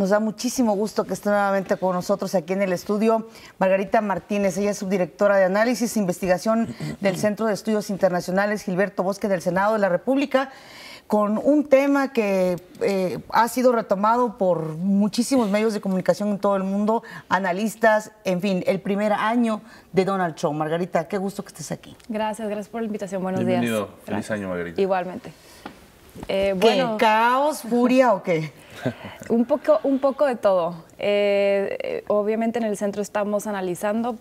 Nos da muchísimo gusto que esté nuevamente con nosotros aquí en el estudio Margarita Martínez. Ella es subdirectora de análisis e investigación del Centro de Estudios Internacionales Gilberto Bosque del Senado de la República con un tema que eh, ha sido retomado por muchísimos medios de comunicación en todo el mundo, analistas, en fin, el primer año de Donald Trump. Margarita, qué gusto que estés aquí. Gracias, gracias por la invitación. Buenos Bienvenido. días. Feliz año, Margarita. Igualmente. Eh, bueno, ¿Caos, furia o qué? un, poco, un poco de todo. Eh, eh, obviamente en el centro estamos analizando,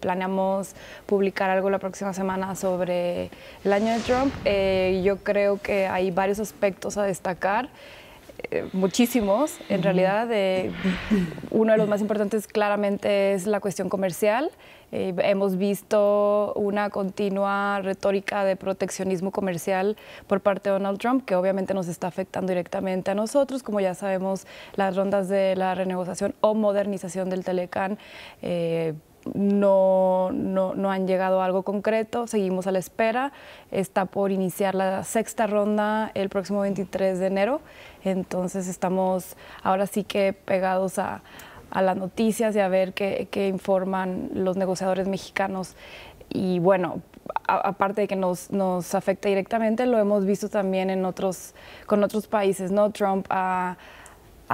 planeamos publicar algo la próxima semana sobre el año de Trump. yo creo que hay varios aspectos a destacar. Muchísimos, en realidad. uno de los más importantes claramente es la cuestión comercial. Eh, hemos visto una continua retórica de proteccionismo comercial por parte de Donald Trump, que obviamente nos está afectando directamente a nosotros. Como ya sabemos, las rondas de la renegociación o modernización del Telecan eh, no, no, no, han llegado a algo concreto, seguimos a la espera. Está por iniciar la sexta ronda el próximo 23 de enero, entonces estamos ahora sí que pegados a, a las noticias y a ver qué, informan los negociadores mexicanos. Y bueno, aparte de que nos, nos, afecta directamente, lo hemos visto también en otros, con otros países. ¿no? Trump ha,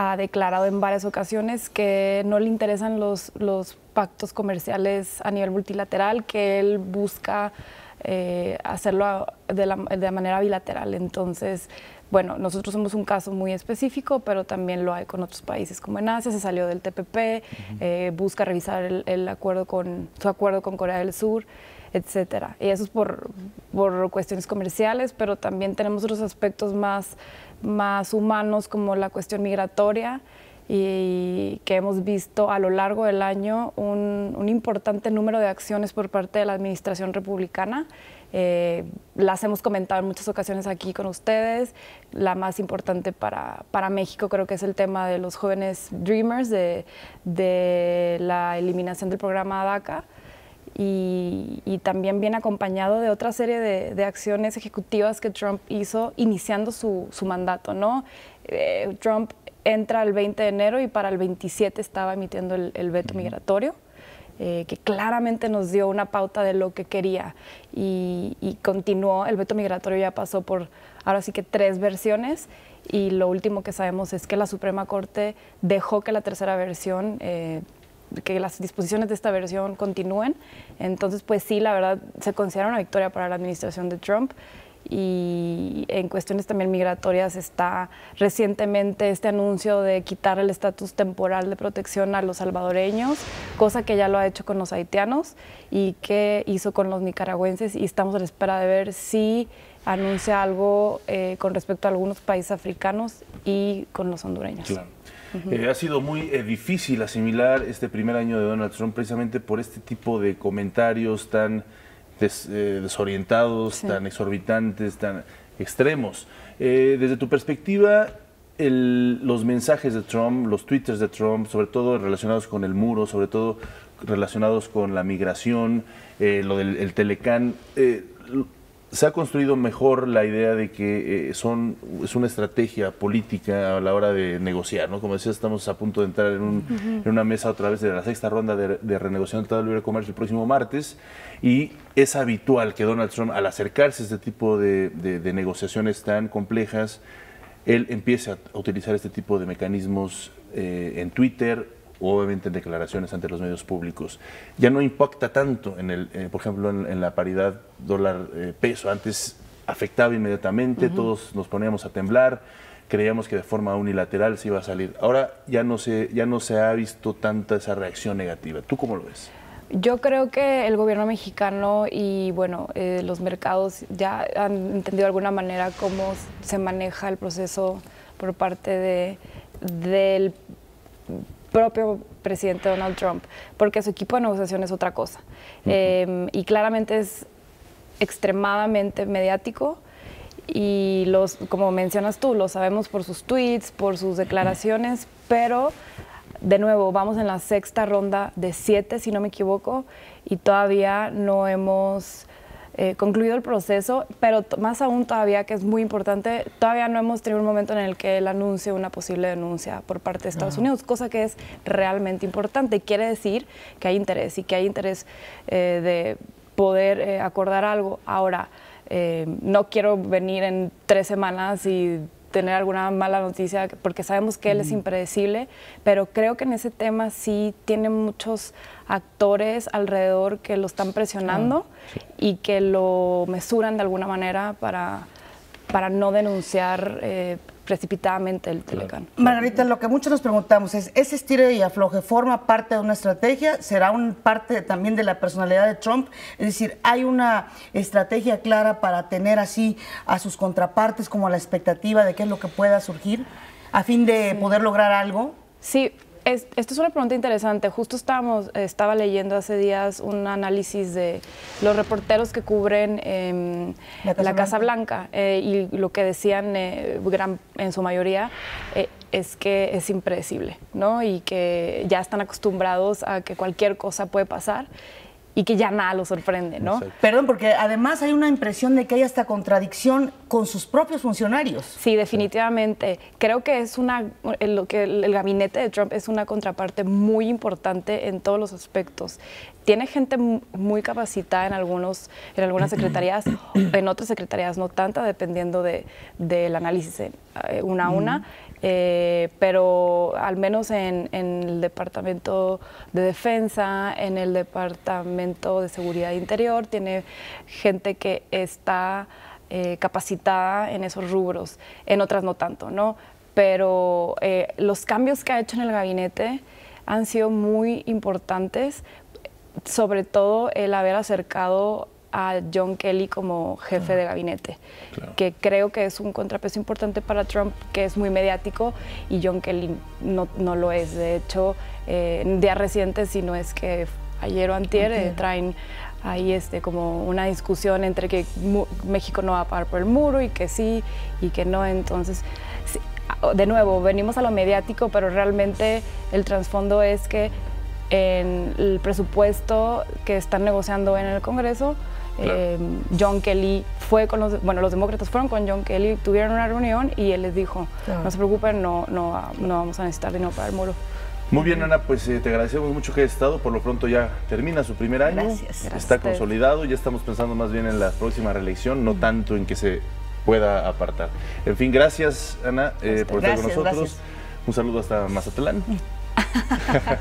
ha declarado en varias ocasiones que no le interesan los, los pactos comerciales a nivel multilateral, que él busca eh, hacerlo de, la, de manera bilateral. Entonces, bueno, nosotros somos un caso muy específico, pero también lo hay con otros países, como en Asia, se salió del TPP, eh, busca revisar el, acuerdo con, su acuerdo con Corea del Sur, etcétera. Y eso es por, por cuestiones comerciales, pero también tenemos otros aspectos más, más humanos, como la cuestión migratoria, y que hemos visto a lo largo del año un, un importante número de acciones por parte de la administración republicana eh, las hemos comentado en muchas ocasiones aquí con ustedes. La más importante para, para México creo que es el tema de los jóvenes Dreamers, de, de la eliminación del programa DACA. Y, y, también viene acompañado de otra serie de, de, acciones ejecutivas que Trump hizo iniciando su, su mandato. ¿no? Eh, Trump entra el 20 de enero y para el 27 estaba emitiendo el, el veto migratorio. Eh, que claramente nos dio una pauta de lo que quería y, continuó. El veto migratorio ya pasó por ahora sí que tres versiones y lo último que sabemos es que la Suprema Corte dejó que la tercera versión, eh, que las disposiciones de esta versión continúen. Entonces, pues sí, la verdad se considera una victoria para la administración de Trump y en cuestiones también migratorias está recientemente este anuncio de quitar el estatus temporal de protección a los salvadoreños, cosa que ya lo ha hecho con los haitianos y que hizo con los nicaragüenses y estamos a la espera de ver si anuncia algo eh, con respecto a algunos países africanos y con los hondureños. Eh, ha sido muy eh, difícil asimilar este primer año de Donald Trump precisamente por este tipo de comentarios tan eh, desorientados, tan exorbitantes, tan extremos. Eh, desde tu perspectiva, los mensajes de Trump, los twitters de Trump, sobre todo relacionados con el muro, sobre todo relacionados con la migración, eh, lo del el Telecán, se ha construido mejor la idea de que son, es una estrategia política a la hora de negociar, ¿no? Como decía, estamos a punto de entrar en, una mesa otra vez de la sexta ronda de, de renegociación del Tratado de Libre Comercio el próximo martes y es habitual que Donald Trump, al acercarse a este tipo de, negociaciones tan complejas, él empiece a utilizar este tipo de mecanismos eh, en Twitter obviamente en declaraciones ante los medios públicos. Ya no impacta tanto, en el, eh, por ejemplo, en, la paridad dólar-peso. Antes afectaba inmediatamente, todos nos poníamos a temblar, creíamos que de forma unilateral se iba a salir. Ahora ya no se, ya no se ha visto tanta esa reacción negativa. ¿Tú cómo lo ves? Yo creo que el gobierno mexicano y bueno, eh, los mercados ya han entendido de alguna manera cómo se maneja el proceso por parte de, del propio presidente Donald Trump, porque su equipo de negociación es otra cosa. Em, y claramente es extremadamente mediático y los, como mencionas tú, lo sabemos por sus tweets, por sus declaraciones, pero de nuevo, vamos en la sexta ronda de siete, si no me equivoco, y todavía no hemos eh, concluido el proceso, pero más aún todavía, que es muy importante, todavía no hemos tenido un momento en el que él anuncie una posible denuncia por parte de Estados Unidos, cosa que es realmente importante. Quiere decir que hay interés y que hay interés eh, de poder eh, acordar algo. Ahora, no quiero venir en tres semanas y tener alguna mala noticia, porque sabemos que él es impredecible, pero creo que en ese tema sí tiene muchos actores alrededor que lo están presionando y que lo mesuran de alguna manera para, para no denunciar. Eh, precipitadamente el Telecán. Margarita, lo que muchos nos preguntamos es, ¿ese estilo y afloje forma parte de una estrategia? ¿Será un parte también de la personalidad de Trump? Es decir, ¿hay una estrategia clara para tener así a sus contrapartes como la expectativa de qué es lo que pueda surgir a fin de poder lograr algo? Sí, esto es una pregunta interesante. Justo estábamos, estaba leyendo hace días un análisis de los reporteros que cubren em, la Casa, Blanca, eh, y lo que decían eh, gran, en su mayoría eh, es que es impredecible, ¿no? Y que ya están acostumbrados a que cualquier cosa puede pasar y que ya nada lo sorprende, ¿no? Perdón, porque además hay una impresión de que hay hasta contradicción con sus propios funcionarios. Sí, definitivamente. Creo que es una, lo que el gabinete de Trump es una contraparte muy importante en todos los aspectos. Tiene gente muy capacitada en algunos, en algunas secretarías, en otras secretarías no tanta, dependiendo del de, análisis eh, una a una. Eh, pero al menos en, el Departamento de Defensa, en el Departamento de Seguridad Interior, tiene gente que está eh, capacitada en esos rubros, en otras no tanto, ¿no? Pero eh, los cambios que ha hecho en el gabinete han sido muy importantes, sobre todo el haber acercado a John Kelly como jefe de gabinete, que creo que es un contrapeso importante para Trump, que es muy mediático, y John Kelly no, no lo es. De hecho, eh, en días recientes, si no es que ayer o antier, eh, traen ahí este, como una discusión entre que México no va a pagar por el muro y que sí y que no. Entonces, de nuevo, venimos a lo mediático, pero realmente el trasfondo es que en el presupuesto que están negociando en el Congreso, Em, John Kelly fue con los, bueno, los demócratas fueron con John Kelly, tuvieron una reunión y él les dijo, no se preocupen, no, no, no vamos a necesitar dinero para el muro. Muy bien, Ana, pues eh, te agradecemos mucho que hayas estado. Por lo pronto ya termina su primer año. Gracias. Está consolidado, ya estamos pensando más bien en la próxima reelección, no tanto en que se pueda apartar. En fin, gracias, Ana, eh, por estar con nosotros. Un saludo hasta Mazatlán.